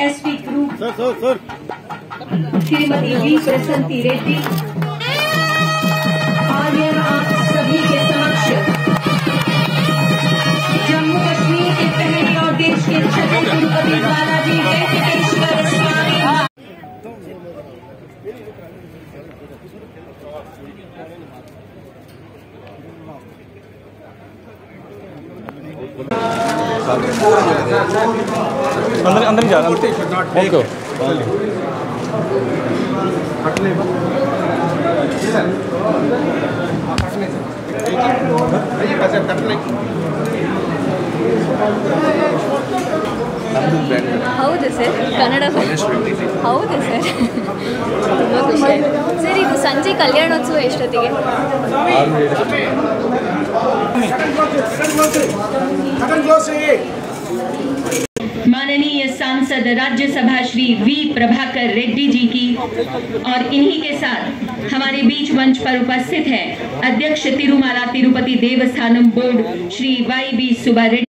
SP group Shrimati V Prasanthi Reddy. आज यह आप सभी के समक्ष। जम्मू कश्मीर के पहले और देश के छठे तिरुपति बालाजी वेंकटेश्वर स्वामी। अंदर अंदर नहीं जा रहा ओके ಹೌದು ಸರ್ ಕನ್ನಡ ಹೌದು ಸರ್ ತುಂಬ ಖುಷಿ ಆಯಿತು ಸರ್ ಇದು ಸಂಜೆ ಕಲ್ಯಾಣೋತ್ಸವ ಎಷ್ಟೊತ್ತಿಗೆ माननीय सांसद राज्यसभा श्री वी प्रभाकर रेड्डी जी की और इन्हीं के साथ हमारे बीच मंच पर उपस्थित है अध्यक्ष Tirumala Tirupati Devasthanam board Shri Y B Subba Reddy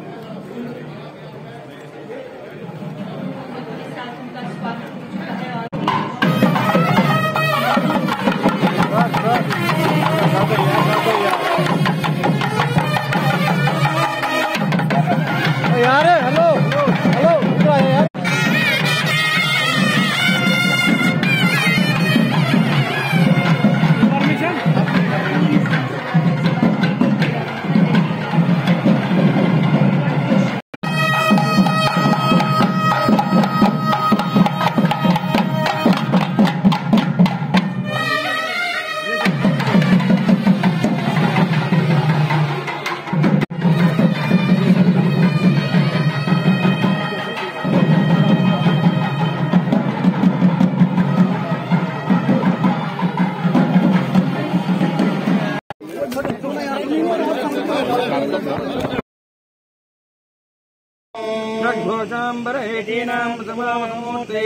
घोषाम्बरेटीनां समामूर्ते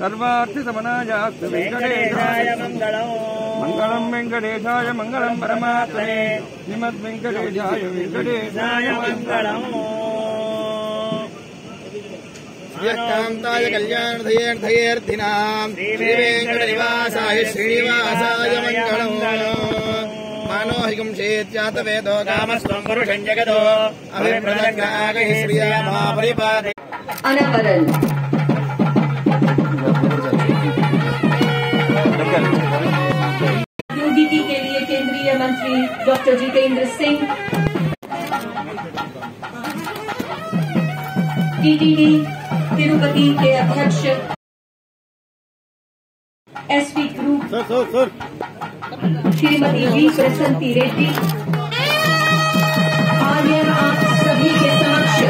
सर्वार्थिसमनायास्तु वेङ्कटेशाय मङ्गलम् मङ्गलं वेङ्कटेशाय मङ्गलं परमात्मने श्रीमद्वेङ्कटेशाय मङ्गलम् मङ्गलम् कामस्त्वं पुरुषं जगतो परिपादे प्रौद्योगिकी के लिए केंद्रीय मंत्री डॉक्टर जितेंद्र सिंह। टीटीडी तिरुपति के अध्यक्ष। SP group. Sir sir sir. Shrimati V Prasanthi Reddy आज आप सभी के समक्ष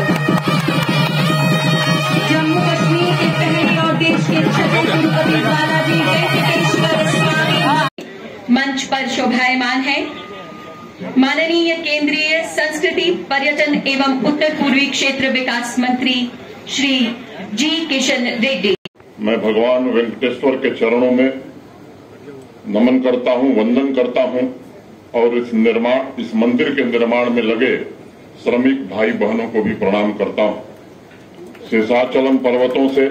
जम्मू कश्मीर के पहले और देश के छठे बालाजी वेंकटेश्वर स्वामी मंच पर शोभायमान है। माननीय केंद्रीय संस्कृति, पर्यटन एवं उत्तर पूर्वी क्षेत्र विकास मंत्री श्री जी किशन रेड्डी। मैं भगवान वेंकटेश्वर के चरणों में नमन करता हूँ, वंदन करता हूँ और इस निर्माण इस मंदिर के निर्माण में लगे श्रमिक भाई बहनों को भी प्रणाम करता हूँ। शेषाचलम पर्वतों से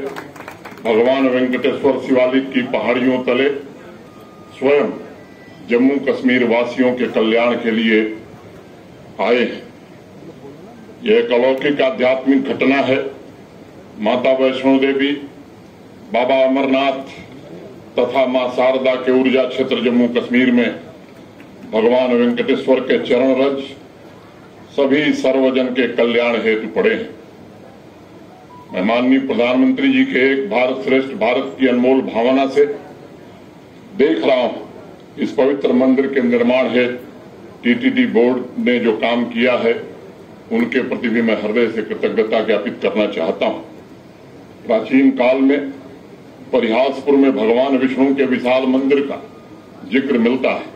भगवान वेंकटेश्वर शिवालिक की पहाड़ियों तले स्वयं जम्मू कश्मीर वासियों के कल्याण के लिए आए हैं। यह एक अलौकिक आध्यात्मिक घटना है। माता वैष्णो देवी बाबा अमरनाथ तथा माँ शारदा के ऊर्जा क्षेत्र जम्मू कश्मीर में भगवान वेंकटेश्वर के चरण रज सभी सर्वजन के कल्याण हेतु पड़े हैं। मैं माननीय प्रधानमंत्री जी के एक भारत श्रेष्ठ भारत की अनमोल भावना से देख रहा हूँ। इस पवित्र मंदिर के निर्माण हेतु टीटीडी बोर्ड ने जो काम किया है, उनके प्रति भी मैं हृदय से कृतज्ञता ज्ञापित करना चाहता हूँ। प्राचीन काल में परिहासपुर में भगवान विष्णु के विशाल मंदिर का ज़िक्र मिलता है।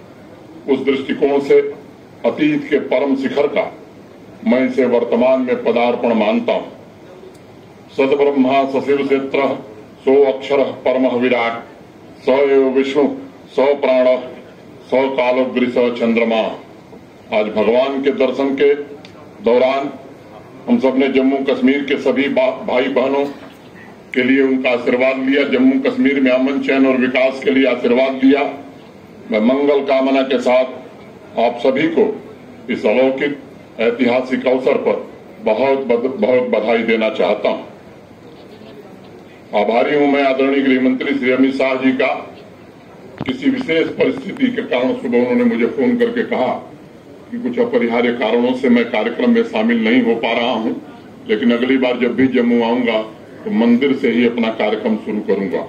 उस दृष्टिकोण से अतीत के परम शिखर का मैं इसे वर्तमान में पदार्पण मानता हूँ। सदब्रह्मा सशिव क्षेत्र, सो अक्षर परम विराट, स एव विष्णु, स प्राण, स कालग्रि स चंद्रमा। आज भगवान के दर्शन के दौरान हम सबने जम्मू कश्मीर के सभी भाई बहनों के लिए उनका आशीर्वाद लिया, जम्मू कश्मीर में अमन चैन और विकास के लिए आशीर्वाद लिया। मैं मंगल कामना के साथ आप सभी को इस अलौकिक, ऐतिहासिक अवसर पर बहुत बहुत बधाई देना चाहता हूँ। आभारी हूँ मैं आदरणीय गृह मंत्री श्री अमित शाह जी का। किसी विशेष परिस्थिति के कारण सुबह उन्होंने मुझे फ़ोन करके कहा कि कुछ अपरिहार्य कारणों से मैं कार्यक्रम में शामिल नहीं हो पा रहा हूँ, लेकिन अगली बार जब भी जम्मू आऊँगा मंदिर से ही अपना कार्यक्रम शुरू करूँगा।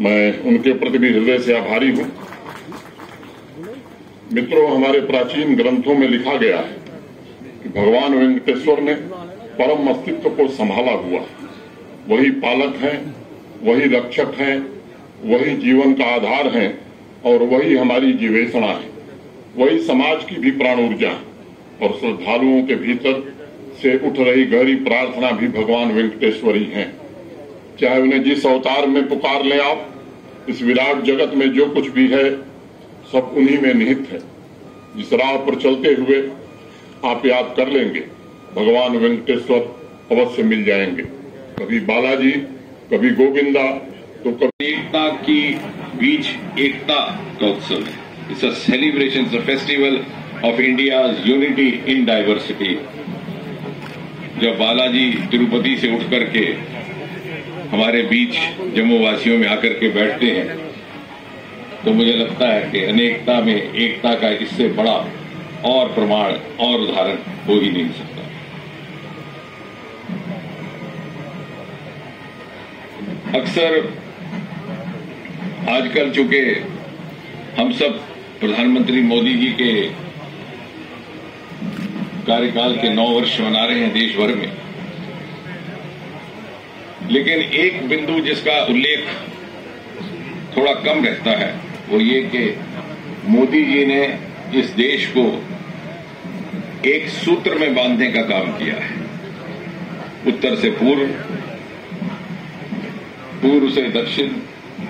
मैं उनके प्रति भी हृदय से आभारी हूँ। मित्रों, हमारे प्राचीन ग्रंथों में लिखा गया है कि भगवान वेंकटेश्वर ने परम अस्तित्व को संभाला हुआ वही पालक हैं, वही रक्षक हैं, वही जीवन का आधार हैं और वही हमारी जीवेषणा है। वही समाज की भी प्राण ऊर्जा और श्रद्धालुओं के भीतर से उठ रही गहरी प्रार्थना भी भगवान वेंकटेश्वरी ही। चाहे उन्हें जिस अवतार में पुकार ले आप, इस विराट जगत में जो कुछ भी है, सब उन्हीं में निहित है। जिस राह पर चलते हुए आप याद कर लेंगे, भगवान वेंकटेश्वर अवश्य मिल जाएँगे। कभी बालाजी, कभी गोविंदा तो कभी एकता की बीच एकता का उत्सव है। It's a celebration festival of India unity in diversity जब बालाजी तिरुपति से उठ करके हमारे बीच जम्मू वासियों में आकर के बैठते हैं तो मुझे लगता है कि अनेकता में एकता का इससे बड़ा और प्रमाण और उदाहरण हो ही नहीं सकता। अक्सर आजकल चूँकि हम सब प्रधानमंत्री मोदी जी के कार्यकाल के नौ वर्ष मना रहे हैं देश भर में। लेकिन एक बिंदु जिसका उल्लेख थोड़ा कम रहता है, वो ये कि मोदी जी ने इस देश को एक सूत्र में बांधने का काम किया है। उत्तर से पूर्व पूर्व से दक्षिण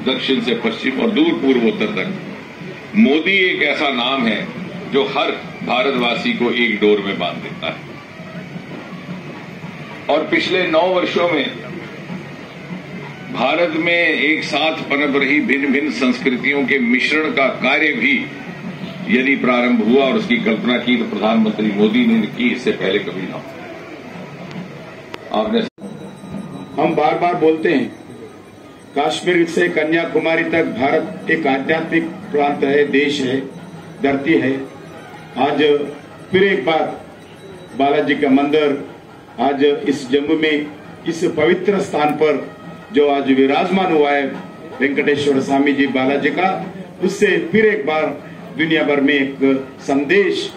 दक्षिण से पश्चिम और दूर पूर्वोत्तर तक। मोदी एक ऐसा नाम है जो हर भारतवासी को एक डोर में बाँध देता है। और पिछले नौ वर्षों में भारत में एक साथ पनप रही भिन्न भिन्न संस्कृतियों के मिश्रण का कार्य भी यदि प्रारंभ हुआ और उसकी कल्पना की तो प्रधानमंत्री मोदी ने की, इससे पहले कभी ना आपने हम बार बार बोलते हैं, काश्मीर से कन्याकुमारी तक भारत एक आध्यात्मिक प्रांत है, देश है, धरती है। आज फिर एक बार बालाजी का मंदिर आज इस जम्मू में इस पवित्र स्थान पर जो आज विराजमान हुआ है वेंकटेश्वर स्वामी जी बालाजी का, उससे फिर एक बार दुनिया भर में एक संदेश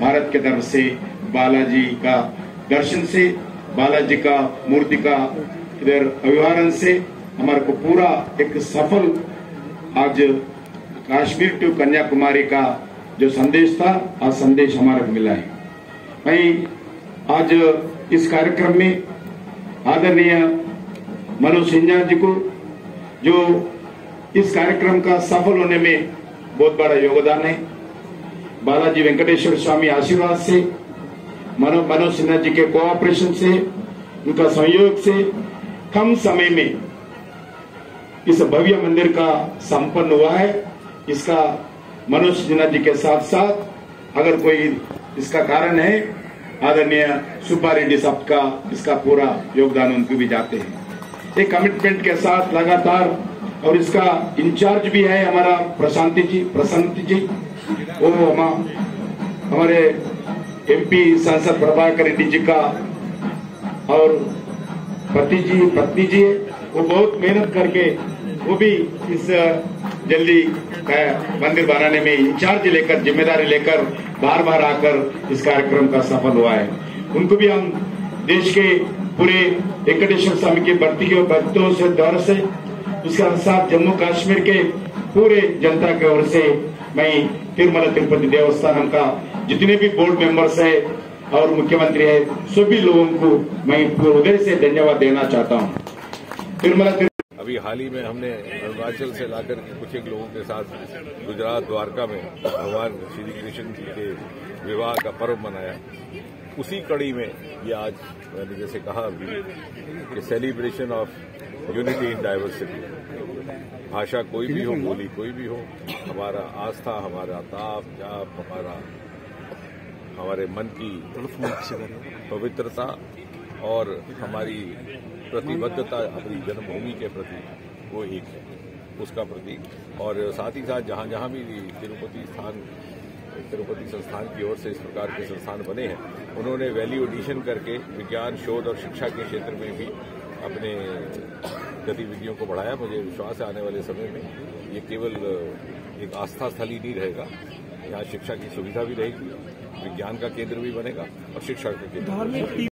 भारत के तरफ़ से बालाजी का दर्शन से, बालाजी का मूर्ति का इधर अभिवादन से हमारे को पूरा एक सफल आज कश्मीर टू कन्याकुमारी का जो संदेश था, आज संदेश हमारे मिला है। मैं आज इस कार्यक्रम में आदरणीय मनोज सिन्हा जी को, जो इस कार्यक्रम का सफल होने में बहुत बड़ा योगदान है, बालाजी वेंकटेश्वर स्वामी आशीर्वाद से, मनो मनोज सिन्हा जी के कोऑपरेशन से, उनका सहयोग से, कम समय में इस भव्य मंदिर का संपन्न हुआ है। इसका मनोज सिन्हा जी के साथ साथ अगर कोई इसका कारण है, आदरणीय सुब्बा रेड्डी साहब का इसका पूरा योगदान उनको भी जाते हैं। एक कमिटमेंट के साथ लगातार और इसका इंचार्ज भी है हमारा प्रशांति जी प्रशांति जी। वो हम, हमारे एमपी सांसद प्रभाकर रेड्डी जी का और पति जी, पत्नी जी, वो बहुत मेहनत करके वो भी इस जल्दी मंदिर बनाने में इंचार्ज लेकर, ज़िम्मेदारी लेकर बार बार आकर इस कार्यक्रम का सफल हुआ है। उनको भी हम देश के पूरे वेंकटेश्वर स्वामी के भक्ति के भक्तों से दौर से, उसके साथ जम्मू कश्मीर के पूरे जनता की ओर से मैं तिरुमला तिरुपति देवस्थानम का जितने भी बोर्ड मेंबर्स है और मुख्यमंत्री है, सभी लोगों को मैं हृदय से धन्यवाद देना चाहता हूँ। तिरुमला अभी हाल ही में हमने अरुणाचल से लाकर कुछ एक लोगों के साथ गुजरात द्वारका में भगवान श्री कृष्ण जी के विवाह का पर्व मनाया। उसी कड़ी में ये आज मैंने जैसे कहा अभी कि celebration of unity in diversity भाषा कोई भी हो बोली कोई भी हो हमारा आस्था हमारा ताप जाप हमारा हमारे मन की पवित्रता और हमारी प्रतिबद्धता अपनी जन्मभूमि के प्रति वो एक है उसका प्रतीक और साथ ही साथ जहाँ जहाँ भी तिरुपति स्थान तिरुपति संस्थान की ओर से इस प्रकार के संस्थान बने हैं उन्होंने वैल्यू एडिशन करके विज्ञान शोध और शिक्षा के क्षेत्र में भी अपने गतिविधियों को बढ़ाया। मुझे विश्वास है आने वाले समय में ये केवल एक आस्था स्थल ही नहीं रहेगा यहाँ शिक्षा की सुविधा भी रहेगी विज्ञान का केंद्र भी बनेगा और शिक्षा का केंद्र